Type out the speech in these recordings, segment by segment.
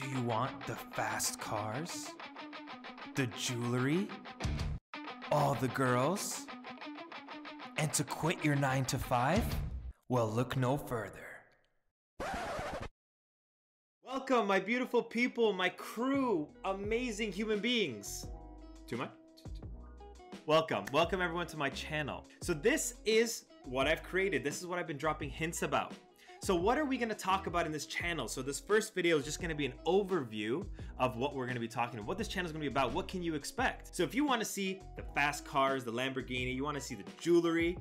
Do you want the fast cars? The jewelry? All the girls? And to quit your 9 to 5? Well, look no further. Welcome, my beautiful people, my crew, amazing human beings. Too much? Welcome, welcome everyone to my channel. So this is what I've created. This is what I've been dropping hints about. So what are we gonna talk about in this channel? So this first video is just gonna be an overview of what we're gonna be talking about, what this channel is gonna be about, what can you expect? So if you wanna see the fast cars, the Lamborghini, you wanna see the jewelry,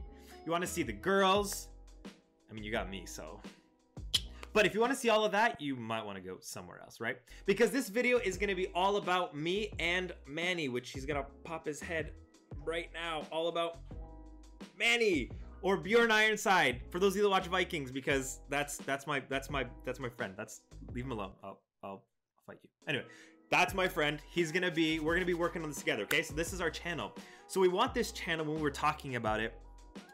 you wanna see the girls, I mean, you got me, so but if you want to see all of that, you might want to go somewhere else, right? Because this video is going to be all about me and Manny, which he's going to pop his head right now. All about Manny or Bjorn Ironside for those of you that watch Vikings, because that's that's my that's my that's my friend. That's leave him alone. I'll I'll, I'll fight you. Anyway, that's my friend. He's gonna be we're gonna be working on this together. Okay, so this is our channel. So we want this channel when we were talking about it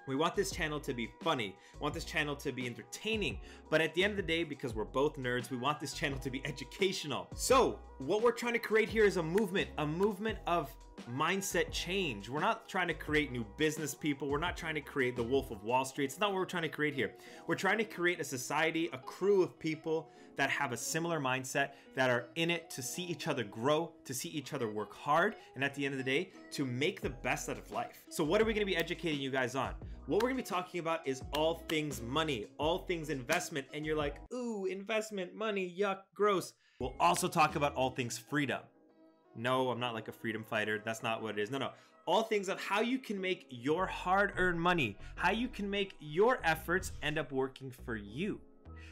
we want this channel to be funny. We want this channel to be entertaining. But at the end of the day, because we're both nerds, we want this channel to be educational. So what we're trying to create here is a movement, a movement of mindset change. We're not trying to create new business people. We're not trying to create the Wolf of Wall Street. It's not what we're trying to create here. We're trying to create a society, a crew of people that have a similar mindset, that are in it to see each other grow, to see each other work hard, and at the end of the day, to make the best out of life. So what are we gonna be educating you guys on? What we're gonna be talking about is all things money, all things investment, and you're like, ooh, investment, money, yuck, gross. We'll also talk about all things freedom. No, I'm not like a freedom fighter. That's not what it is. No, no. All things of how you can make your hard earned money, how you can make your efforts end up working for you.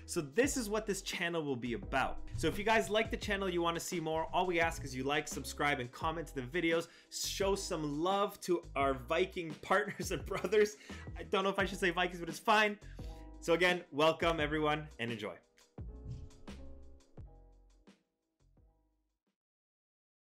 So this is what this channel will be about. So if you guys like the channel, you want to see more, all we ask is you like, subscribe, and comment to the videos. Show some love to our Viking partners and brothers. I don't know if I should say Vikings, but it's fine. So again, welcome everyone and enjoy.